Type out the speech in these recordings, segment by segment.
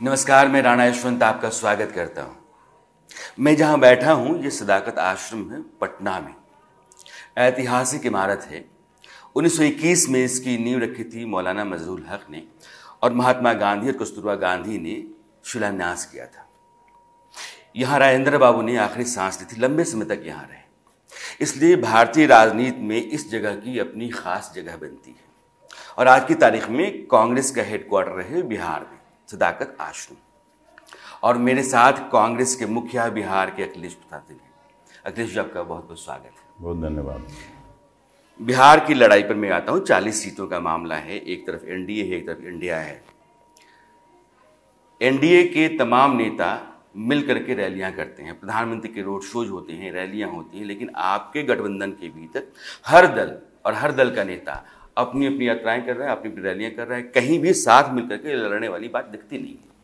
नमस्कार, मैं राणा यशवंत आपका स्वागत करता हूँ। मैं जहाँ बैठा हूँ, ये सदाकत आश्रम है, पटना में। ऐतिहासिक इमारत है। 1921 में इसकी नींव रखी थी मौलाना मजरुल हक ने और महात्मा गांधी और कस्तूरबा गांधी ने शिलान्यास किया था। यहाँ राजेंद्र बाबू ने आखिरी सांस ली थी, लंबे समय तक यहाँ रहे। इसलिए भारतीय राजनीति में इस जगह की अपनी खास जगह बनती है। और आज की तारीख में कांग्रेस का हेडक्वार्टर है बिहार में। सदाकत आश्रम और मेरे साथ कांग्रेस के मुखिया बिहार के अखिलेश प्रसाद सिंह हैं। अखिलेश जी आपका बहुत बहुत स्वागत है। बहुत धन्यवाद। बिहार की लड़ाई पर मैं आता हूँ। चालीस सीटों का मामला है। एक तरफ़ एनडीए है एक तरफ़ इंडिया है। एनडीए के तमाम नेता मिल करके रैलियाँ करते हैं। प्रधानमंत्री के रोड शोज़ होते हैं रैलियाँ होती हैं लेकिन आपके गठबंधन के भीतर हर दल और हर दल का नेता अपनी अपनी यात्राएँ कर रहे हैं अपनी अपनी रैलियाँ कर रहे हैं, कहीं भी साथ मिल करके लड़ने वाली बात दिखती नहीं है।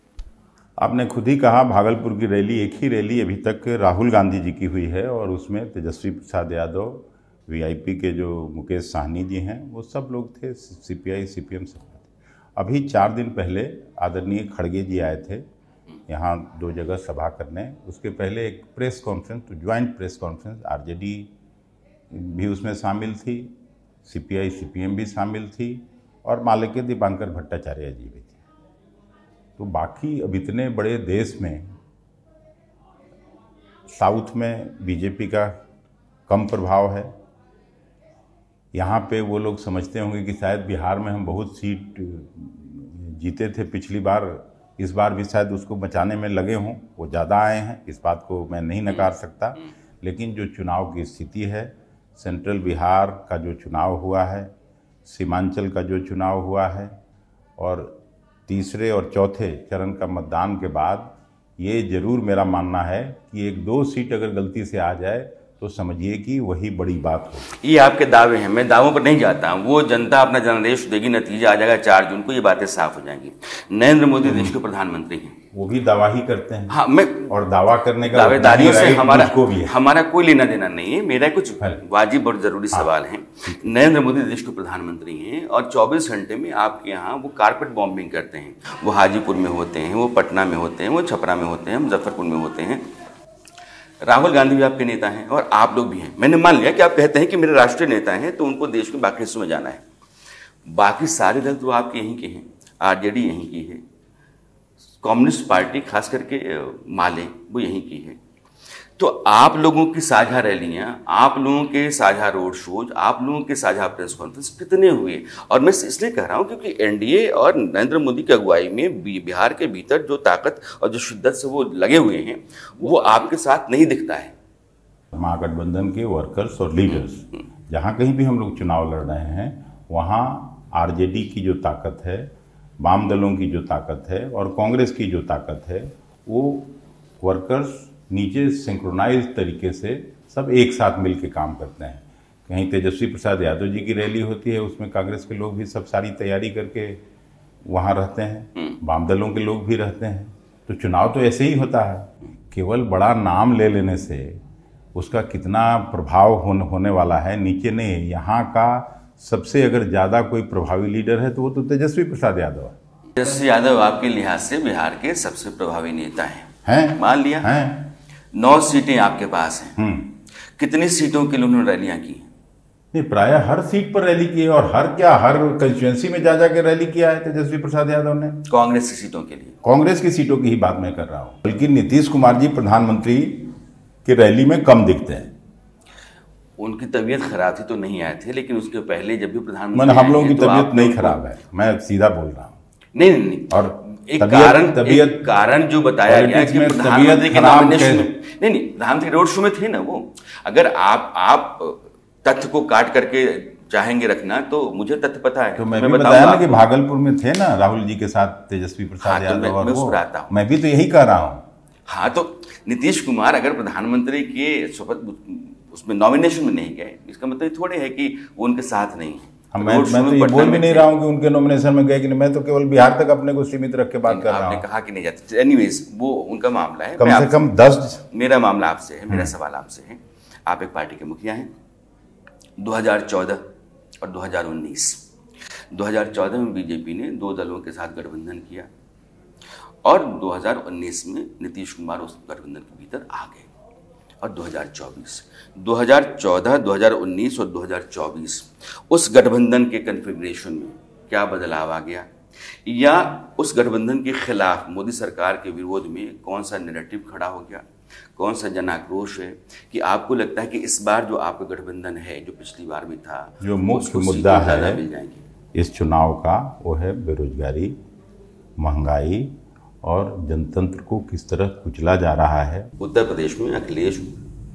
आपने खुद ही कहा, भागलपुर की रैली एक ही रैली अभी तक राहुल गांधी जी की हुई है और उसमें तेजस्वी प्रसाद यादव, वीआईपी के जो मुकेश साहनी जी हैं, वो सब लोग थे, सीपीआई, सीपीएम सब अभी चार दिन पहले आदरणीय खड़गे जी आए थे, यहाँ दो जगह सभा करने। उसके पहले एक press conference, joint press conference, RJD भी उसमें शामिल थी। सीपीआई, सीपीएम भी शामिल थी और मालिक दीपांकर भट्टाचार्य जी भी थे। तो बाकी अब इतने बड़े देश में, साउथ में बीजेपी का कम प्रभाव है। यहाँ पे वो लोग समझते होंगे कि शायद बिहार में हम बहुत सीट जीते थे पिछली बार, इस बार भी शायद उसको बचाने में लगे हों। वो ज़्यादा आए हैं, इस बात को मैं नहीं नकार सकता। लेकिन जो चुनाव की स्थिति है सेंट्रल बिहार का जो चुनाव हुआ है, सीमांचल का जो चुनाव हुआ है, और तीसरे और चौथे चरण का मतदान के बाद ये ज़रूर मेरा मानना है कि एक दो सीट अगर गलती से आ जाए तो समझिए कि वही बड़ी बात हो। ये आपके दावे हैं मैं दावों पर नहीं जाता हूँ। वो जनता अपना जनादेश देगी नतीजा आ जाएगा चार जून को ये बातें साफ़ हो जाएँगी। नरेंद्र मोदी देश के प्रधानमंत्री हैं। वो भी दावा ही करते हैं। हाँ मैं और दावा करने का दावेदारियों से हमारा मुझको भी है। हमारा कोई लेना देना नहीं है मेरा कुछ हाँ। वाजिब और ज़रूरी हाँ। सवाल है। नरेंद्र मोदी देश के प्रधानमंत्री हैं और 24 घंटे में आपके यहाँ वो कारपेट बॉम्बिंग करते हैं। वो हाजीपुर में होते हैं वो पटना में होते हैं वो छपरा में होते हैं मुजफ्फरपुर में होते हैं। राहुल गांधी भी आपके नेता हैं और आप लोग भी हैं। मैंने मान लिया कि आप कहते हैं कि मेरे राष्ट्रीय नेता हैं तो उनको देश के बाकी हिस्सों में जाना है। बाकी सारे दल तो आपके यहीं के हैं, आरजेडी यहीं की है, कम्युनिस्ट पार्टी खास करके, माले, वो यहीं की है। तो आप लोगों की साझा रैलियाँ, आप लोगों के साझा रोड शोज़, आप लोगों के साझा प्रेस कॉन्फ्रेंस कितने हुए? और मैं इसलिए कह रहा हूँ क्योंकि एनडीए और नरेंद्र मोदी की अगुवाई में बिहार के भीतर जो ताकत और जो शिद्दत से वो लगे हुए हैं, वो आपके साथ नहीं दिखता है। महागठबंधन के वर्कर्स और लीडर्स जहाँ कहीं भी हम लोग चुनाव लड़ रहे हैं, वहाँ आरजेडी की जो ताकत है, वाम दलों की जो ताकत है और कांग्रेस की जो ताकत है, वो वर्कर्स नीचे सिंक्रोनाइज तरीके से सब एक साथ मिल के काम करते हैं। कहीं तेजस्वी प्रसाद यादव जी की रैली होती है उसमें कांग्रेस के लोग भी सब सारी तैयारी करके वहाँ रहते हैं। वाम दलों के लोग भी रहते हैं। तो चुनाव तो ऐसे ही होता है। केवल बड़ा नाम ले लेने से उसका कितना प्रभाव होने होने वाला है नीचे नहीं यहाँ का सबसे अगर ज़्यादा कोई प्रभावी लीडर है तो वो तो तेजस्वी प्रसाद यादव है। तेजस्वी यादव आपके लिहाज से बिहार के सबसे प्रभावी नेता हैं। हैं। मान लिया। हैं। नौ सीटें आपके पास हैं। हम्म। कितनी सीटों के लिए उन्होंने रैलियाँ की? नहीं प्राय हर सीट पर रैली की है और हर क्या हर कंस्टिट्यूंसी में जा जा के रैली किया है तेजस्वी प्रसाद यादव ने। कांग्रेस की सीटों के लिए। कांग्रेस की सीटों की ही बात मैं कर रहा हूँ। बल्कि नीतीश कुमार जी प्रधानमंत्री की रैली में कम दिखते हैं। उनकी तबीयत खराब थी तो नहीं आए थे लेकिन उसके पहले जब भी प्रधानमंत्री हम लोगों की तो तबीयत नहीं खराब है। मैं सीधा बोल रहा हूँ। नहीं नहीं। और एक कारण तबीयत- कारण जो बताया गया कि प्रधानमंत्री के नॉमिनेशन में नहीं नहीं प्रधानमंत्री रोड शो में थे ना वो। अगर आप आप तथ्य को काट करके चाहेंगे रखना तो मुझे तथ्य पता है। तो मैं भी बताया ना कि भागलपुर में थे ना राहुल जी के साथ तेजस्वी हाँ, प्रसाद तो यादव मैं- और मैं वो। मैं भी तो यही कह रहा हूँ। हाँ तो नीतीश कुमार अगर प्रधानमंत्री के शपथ उसमें नॉमिनेशन में नहीं गए इसका मतलब थोड़े है कि वो उनके साथ नहीं है। हम मैं मैं तो ये बोल भी नहीं रहा हूँ कि उनके नॉमिनेशन में गए कि नहीं। मैं तो केवल बिहार तक अपने को सीमित रख के बात कर रहा हूँ। कहा कि नहीं जाते। एनीवेज वो उनका मामला है। कम से कम दस मेरा मामला आपसे है मेरा सवाल आपसे है। आप एक पार्टी के मुखिया हैं। 2014 और 2019 2014 में बीजेपी ने दो दलों के साथ गठबंधन किया और 2019 में नीतीश कुमार उस गठबंधन के भीतर आ गए। और 2024 2014 2019 और 2024 उस गठबंधन के कन्फिग्रेशन में क्या बदलाव आ गया? या उस गठबंधन के खिलाफ मोदी सरकार के विरोध में कौन सा नेरेटिव खड़ा हो गया? कौन सा जन आक्रोश है कि आपको लगता है कि इस बार जो आपका गठबंधन है जो पिछली बार भी था जो मुख्य मुद्दा है मिल जाएँगी? इस चुनाव का वो है बेरोजगारी महँगाई और जनतंत्र को किस तरह कुचला जा रहा है? उत्तर प्रदेश में अखिलेश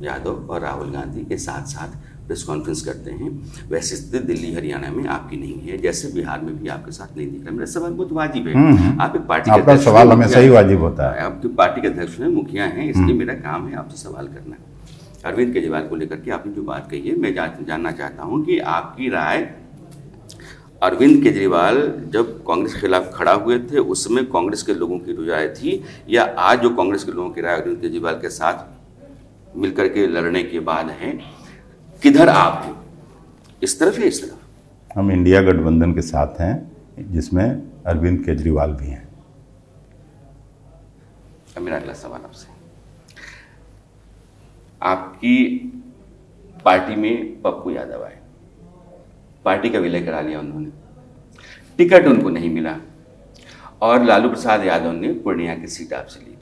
यादव और राहुल गांधी के साथ साथ प्रेस कॉन्फ्रेंस करते हैं। वैसे स्थिति दिल्ली हरियाणा में आपकी नहीं है जैसे बिहार में भी आपके साथ नहीं दिख रहा मेरा सवाल बहुत वाजिब है। आप एक पार्टी के आपका सवाल हमेशा ही वाजिब होता है। आपकी पार्टी के अध्यक्ष हैं मुखिया हैं इसलिए मेरा काम है आपसे सवाल करना। अरविंद केजरीवाल को लेकर के आपने जो बात कही है मैं जानना चाहता हूँ कि आपकी राय अरविंद केजरीवाल जब कांग्रेस के खिलाफ खड़ा हुए थे उस समय कांग्रेस के लोगों की राय थी या आज जो कांग्रेस के लोगों की राय अरविंद केजरीवाल के साथ मिलकर के लड़ने के बाद है किधर आप हैं? इस तरफ़ या इस तरफ़? हम इंडिया गठबंधन के साथ हैं जिसमें अरविंद केजरीवाल भी हैं। मेरा अगला सवाल आपसे। आपकी पार्टी में पप्पू यादव आए। पार्टी का विलय करा लिया उन्होंने। टिकट उनको नहीं मिला। और लालू प्रसाद यादव ने पूर्णिया की सीट आपसे ली थी।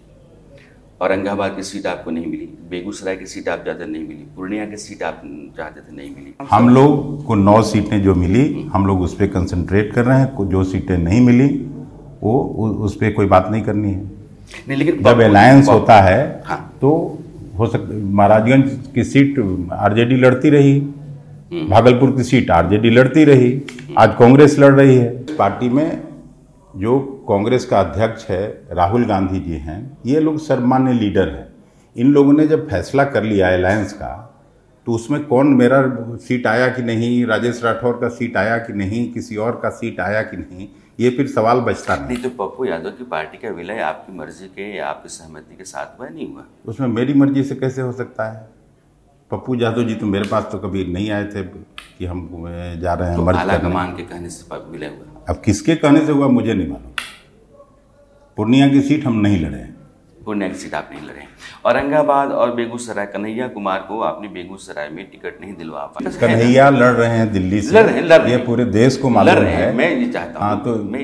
औरंगाबाद की सीट आपको नहीं मिली बेगूसराय की सीट आप चाहते नहीं मिली पूर्णिया की सीट आप चाहते थे नहीं मिली। हम लोग को नौ सीटें जो मिली हम लोग उस पर कंसनट्रेट कर रहे हैं जो सीटें नहीं मिली वो उस पर कोई बात नहीं करनी है। नहीं लेकिन जब अलायंस होता है हाँ। तो हो सकता महाराजगंज की सीट आरजेडी लड़ती रही। भागलपुर की सीट आरजेडी लड़ती रही आज कांग्रेस लड़ रही है। पार्टी में जो कांग्रेस का अध्यक्ष है राहुल गांधी जी हैं ये लोग सर्वमान्य लीडर हैं। इन लोगों ने जब फैसला कर लिया अलायंस का तो उसमें कौन मेरा सीट आया कि नहीं राजेश राठौर का सीट आया कि नहीं किसी और का सीट आया कि नहीं ये फिर सवाल बचता नहीं। नहीं तो पप्पू यादव की पार्टी का विलय आपकी मर्ज़ी के या आपकी सहमति के साथ हुआ नहीं हुआ? उसमें मेरी मर्ज़ी से कैसे हो सकता है? पप्पू यादव जी तो मेरे पास तो कभी नहीं आए थे कि हम जा रहे हैं तो आला कमान के कहने से विलय हुआ अब किसके कहने से हुआ मुझे नहीं मालूम। पूर्णिया की सीट हम नहीं लड़े हैं। पूर्णिया की सीट आप नहीं लड़े औरंगाबाद और बेगूसराय कन्हैया कुमार को आपने बेगूसराय में टिकट नहीं दिलवा पाए कन्हैया लड़ रहे हैं दिल्ली से। लड़ रहे हैं, लड़ रहे ये हैं। पूरे देश को मालूम रहे हैं है। मैं ये चाहता हाँ, हूँ तो- मैं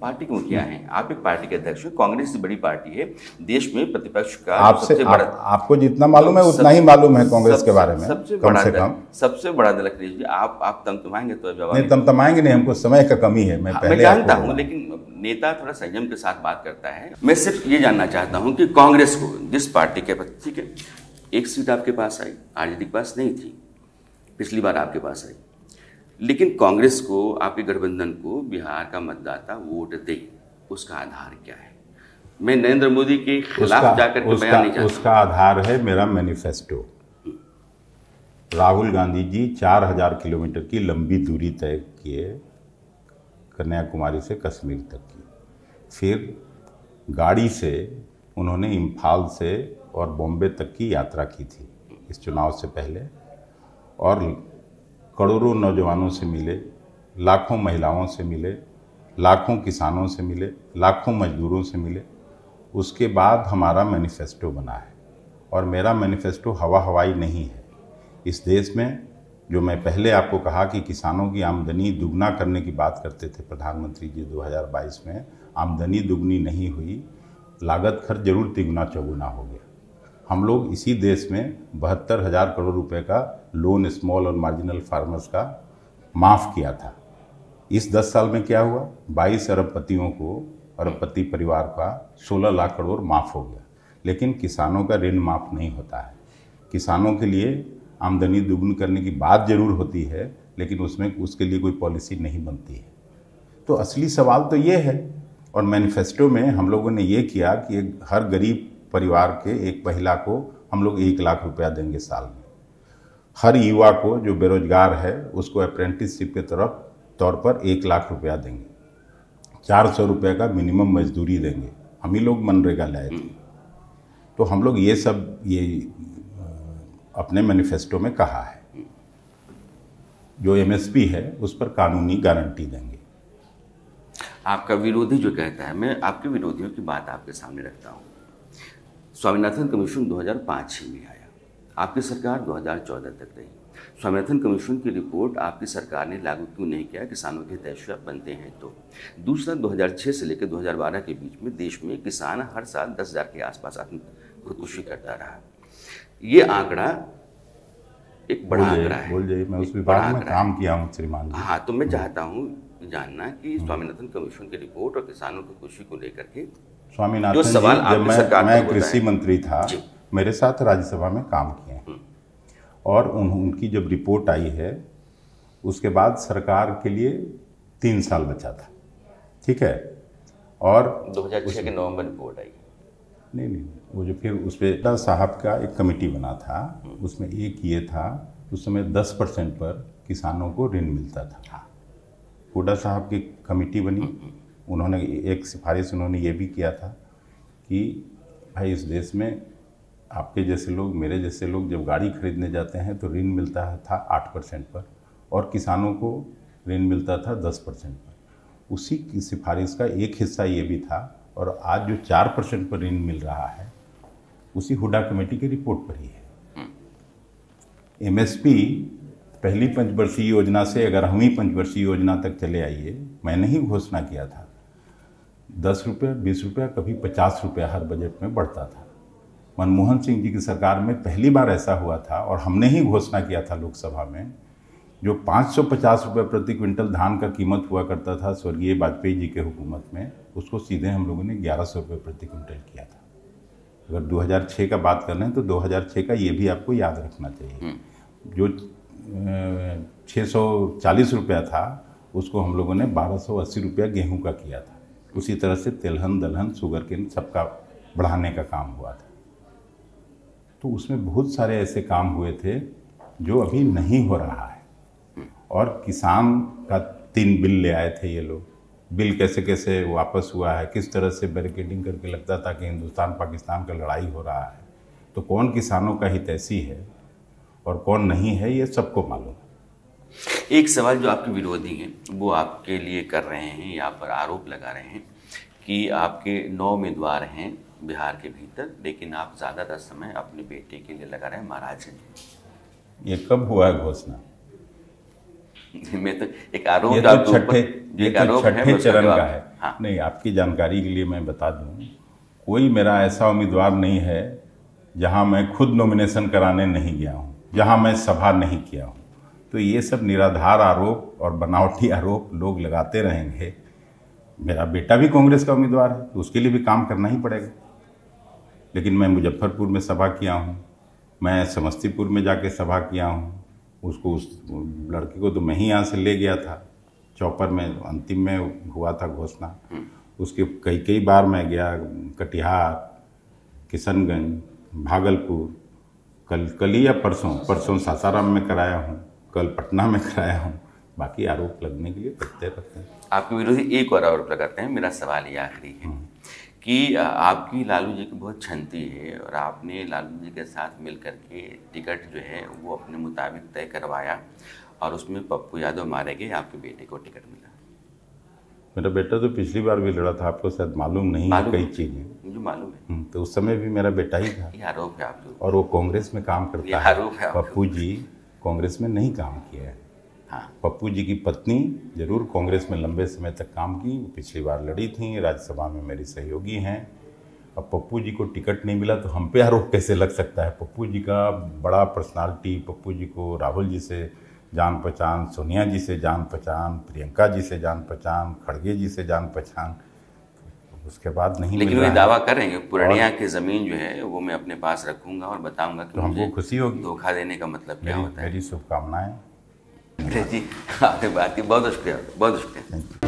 पार्टी के मुखिया हैं। आप एक पार्टी के अध्यक्ष हैं। कांग्रेस बड़ी पार्टी है। देश में प्रतिपक्ष का आपसे सबसे बड़ा आप, आपको जितना मालूम है उतना ही मालूम है कांग्रेस के बारे में सबसे कम बड़ा से कम। सबसे बड़ा दल अखिलेश जी। आप आप तम तुम्हाएँगे तो जवाब नहीं तम तमाएँगे नहीं हमको समय का कमी है। मैं हाँ, पहले जानता हूँ लेकिन नेता थोड़ा संयम के साथ बात करता है। मैं सिर्फ़ ये जानना चाहता हूँ कि कांग्रेस को जिस पार्टी के ठीक है एक सीट आपके पास आई आरजेडी के पास नहीं थी पिछली बार आपके पास आई। लेकिन कांग्रेस को आपके गठबंधन को बिहार का मतदाता वोट दे उसका आधार क्या है? मैं नरेंद्र मोदी के खिलाफ जाकर के बयान नहीं चाहता। उसका आधार है मेरा मैनिफेस्टो। राहुल गांधी जी 4000 किलोमीटर की लंबी दूरी तय किए कन्याकुमारी से कश्मीर तक की। फिर गाड़ी से उन्होंने इम्फाल से और बॉम्बे तक की यात्रा की थी इस चुनाव से पहले। और करोड़ों नौजवानों से मिले, लाखों महिलाओं से मिले, लाखों किसानों से मिले, लाखों मजदूरों से मिले, उसके बाद हमारा मैनिफेस्टो बना है। और मेरा मैनिफेस्टो हवा हवाई नहीं है। इस देश में, जो मैं पहले आपको कहा कि किसानों की आमदनी दुगना करने की बात करते थे प्रधानमंत्री जी 2022 में, आमदनी दुगनी नहीं हुई, लागत खर्च ज़रूर तिगुना चौगुना हो हम लोग इसी देश में बहत्तर हज़ार करोड़ रुपए का लोन स्मॉल और मार्जिनल फार्मर्स का माफ़ किया था। इस 10 साल में क्या हुआ? 22 अरबपतियों को, अरबपति परिवार का 16 लाख करोड़ माफ़ हो गया। लेकिन किसानों का ऋण माफ़ नहीं होता है। किसानों के लिए आमदनी दुगुन करने की बात ज़रूर होती है, लेकिन उसमें उसके लिए कोई पॉलिसी नहीं बनती है। तो असली सवाल तो ये है, और मैनिफेस्टो में हम लोगों ने ये किया कि हर गरीब परिवार के एक महिला को हम लोग एक लाख रुपया देंगे साल में। हर युवा को जो बेरोजगार है, उसको अप्रेंटिसशिप के तरफ़, तौर पर एक लाख रुपया देंगे। चार सौ रुपये का मिनिमम मजदूरी देंगे। हम ही लोग मनरेगा लाए थे। तो हम लोग ये सब, ये अपने मैनिफेस्टो में कहा है। जो एमएसपी है, उस पर कानूनी गारंटी देंगे। आपका विरोधी जो कहता है, मैं आपके विरोधियों की बात आपके सामने रखता हूँ। स्वामीनाथन कमीशन 2005 में आया। आपकी सरकार 2014 तक रही। स्वामीनाथन कमीशन की रिपोर्ट आपकी सरकार ने लागू क्यों नहीं किया? किसानों के हितैषी बनते हैं तो। दूसरा 2006 से लेकर 2012 के बीच में देश में किसान हर साल दस हज़ार के आसपास आत्म खुदकुशी करता रहा। ये आंकड़ा एक बड़ा आंकड़ा है। बोल जाइए मैं उस विभाग में काम किया हूँ श्रीमान हाँ तो मैं चाहता हूँ जानना कि स्वामीनाथन कमीशन की रिपोर्ट और किसानों की खुशी को लेकर के स्वामीनाथन जो जी सवाल जब मैं मैं कृषि मंत्री था मेरे साथ राज्यसभा में काम किए हैं। और उन, उनकी जब रिपोर्ट आई है उसके बाद सरकार के लिए तीन साल बचा था। ठीक है? और 2006 के नवंबर रिपोर्ट आई। नहीं नहीं वो जो फिर उस पर साहब का एक कमेटी बना था उसमें एक ये था उस समय दस परसेंट पर किसानों को ऋण मिलता था। हुडा साहब की कमेटी बनी। उन्होंने एक सिफारिश उन्होंने ये भी किया था कि भाई इस देश में आपके जैसे लोग, मेरे जैसे लोग जब गाड़ी खरीदने जाते हैं तो ऋण मिलता था आठ परसेंट पर और किसानों को ऋण मिलता था दस परसेंट पर। उसी की सिफारिश का एक हिस्सा ये भी था और आज जो चार परसेंट पर ऋण मिल रहा है, उसी हुडा कमेटी की रिपोर्ट पर ही है। एमएसपी पहली पंचवर्षीय योजना से अगर हम ही पंचवर्षीय योजना तक चले आइए, मैंने ही घोषणा किया था दस रुपये बीस रुपया कभी पचास रुपया हर बजट में बढ़ता था। मनमोहन सिंह जी की सरकार में पहली बार ऐसा हुआ था और हमने ही घोषणा किया था लोकसभा में जो 550 रुपये प्रति क्विंटल धान का कीमत हुआ करता था स्वर्गीय वाजपेयी जी के हुकूमत में उसको सीधे हम लोगों ने ग्यारह सौ रुपये प्रति क्विंटल किया था। अगर 2006 का बात कर रहे हैं तो 2006 का ये भी आपको याद रखना चाहिए। जो छः सौ चालीस रुपया था उसको हम लोगों ने बारह सौ अस्सी रुपया गेहूँ का किया था। उसी तरह से तिलहन दलहन, शुगर केन सबका बढ़ाने का काम हुआ था। तो उसमें बहुत सारे ऐसे काम हुए थे जो अभी नहीं हो रहा है। और किसान का तीन बिल ले आए थे ये लोग। बिल कैसे कैसे वापस हुआ है, किस तरह से बैरिकेडिंग करके लगता था कि हिंदुस्तान, पाकिस्तान का लड़ाई हो रहा है। तो कौन किसानों का हितैषी है और कौन नहीं है, ये सबको मालूम है। एक सवाल जो आपके विरोधी हैं वो आपके लिए कर रहे हैं या पर आरोप लगा रहे हैं कि आपके नौ उम्मीदवार हैं बिहार के भीतर लेकिन आप ज़्यादातर समय अपने बेटे के लिए लगा रहे हैं महाराजगंज ये कब हुआ है घोषणा? मैं तो एक आरोप ये तो छठे ये एक तो छठे चरण का है। हाँ। नहीं आपकी जानकारी के लिए मैं बता दूँ कोई मेरा ऐसा उम्मीदवार नहीं है जहाँ मैं खुद नॉमिनेशन कराने नहीं गया हूँ जहाँ मैं सभा नहीं किया हूँ। तो ये सब निराधार आरोप और बनावटी आरोप लोग लगाते रहेंगे। मेरा बेटा भी कांग्रेस का उम्मीदवार है तो उसके लिए भी काम करना ही पड़ेगा। लेकिन मैं मुजफ्फरपुर में सभा किया हूँ, मैं समस्तीपुर में जाके सभा किया हूँ, उसको उस लड़की को तो मैं ही यहाँ से ले गया था, चौपर में अंतिम में हुआ था घोषणा। उसके कई कई बार मैं गया, कटिहार, किशनगंज, भागलपुर, कल कल ही या परसों परसों सासाराम में कराया हूँ। कल पटना में कराया हूँ। बाकी आरोप लगने के लिए करते रहते हैं। आपके विरोधी एक और आरोप लगाते हैं मेरा सवाल ये आखिरी है कि आपकी लालू जी की बहुत क्षमती है और आपने लालू जी के साथ मिल करके टिकट जो है वो अपने मुताबिक तय करवाया और उसमें पप्पू यादव मारे गए आपके बेटे को टिकट मिला। मेरा बेटा तो पिछली बार भी लड़ा था आपको शायद मालूम नहीं है मालूम कई चीज़ें। मुझे मालूम है। हम्म, तो उस समय भी मेरा बेटा ही था। ये आरोप है ऊपर और वो कांग्रेस में काम करता है। आरोप है पप्पू जी कांग्रेस में नहीं काम किया है। हाँ। पप्पू जी की पत्नी ज़रूर कांग्रेस में लंबे समय तक काम की वो पिछली बार लड़ी थी राज्यसभा में मेरी सहयोगी हैं। अब पप्पू जी को टिकट नहीं मिला तो हम पे आरोप कैसे लग सकता है? पप्पू जी का बड़ा पर्सनालिटी पप्पू जी को राहुल जी से जान पहचान सोनिया जी से जान पहचान प्रियंका जी से जान पहचान खड़गे जी से जान पहचान उसके बाद नहीं लेकिन वे। दावा कर रहे हैं कि पूर्णिया की ज़मीन जो है वो मैं अपने पास रखूँगा और बताऊँगा कि तो हमको खुशी होगी। धोखा देने का मतलब क्या होता है। मेरी शुभकामनाएँ। जी आपने बात की। बहुत बहुत शुक्रिया बहुत शुक्रिया। Thank you